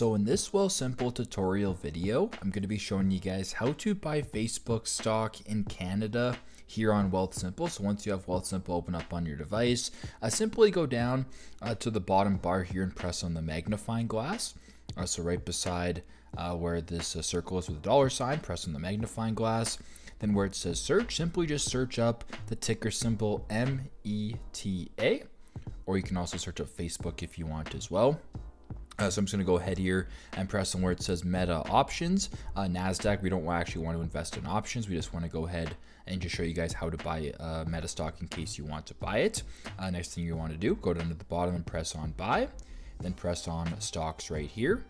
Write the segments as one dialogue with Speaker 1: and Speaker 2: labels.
Speaker 1: So in this Wealthsimple tutorial video, I'm going to be showing you guys how to buy Facebook stock in Canada here on Wealthsimple. So once you have Wealthsimple open up on your device, uh, simply go down uh, to the bottom bar here and press on the magnifying glass. Uh, so right beside uh, where this uh, circle is with a dollar sign, press on the magnifying glass. Then where it says search, simply just search up the ticker symbol META, or you can also search up Facebook if you want as well. Uh, so I'm just going to go ahead here and press on where it says Meta Options. Uh, NASDAQ, we don't actually want to invest in options. We just want to go ahead and just show you guys how to buy uh, Meta stock in case you want to buy it. Uh, next thing you want to do, go down to the bottom and press on Buy. Then press on Stocks right here.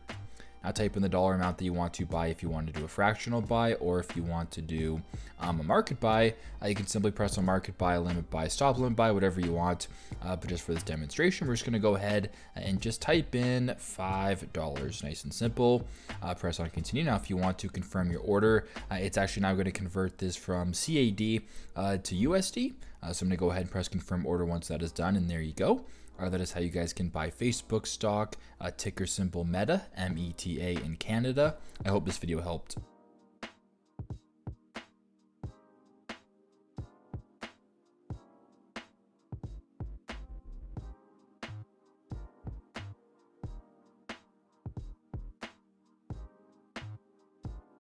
Speaker 1: Now type in the dollar amount that you want to buy if you want to do a fractional buy or if you want to do um, a market buy. Uh, you can simply press on market buy, limit buy, stop limit buy, whatever you want. Uh, but just for this demonstration, we're just going to go ahead and just type in $5. Nice and simple. Uh, press on continue. Now, if you want to confirm your order, uh, it's actually now going to convert this from CAD uh, to USD. Uh, so I'm going to go ahead and press confirm order once that is done. And there you go. Uh, that is how you guys can buy Facebook stock, uh, ticker symbol META, M E T A in Canada. I hope this video helped.